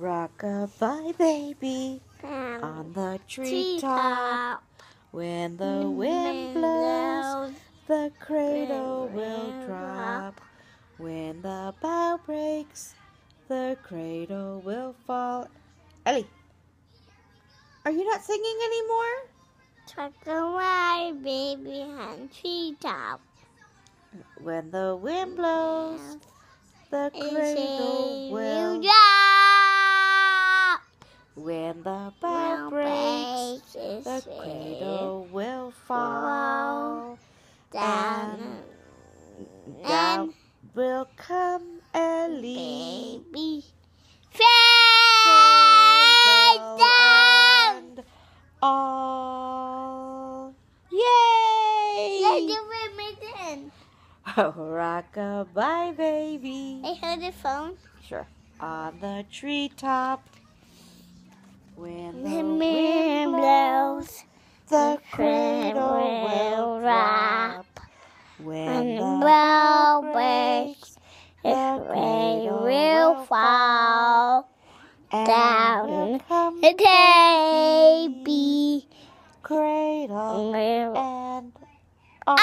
Rock-a-bye baby on the treetop. When the wind blows, the cradle will drop. When the bough breaks, the cradle will fall. Ellie, are you not singing anymore? Away, baby, on treetop. When the wind blows, the cradle Bough breaks, the cradle will fall. down. Down will come Ellie. Baby. Face down. all. Yay! Let's do it again. Oh, rock-a-bye, baby. I heard the phone. Sure. On the treetop. When the wind blows, the cradle will drop. When the bell breaks, the cradle will fall. down The baby cradle and will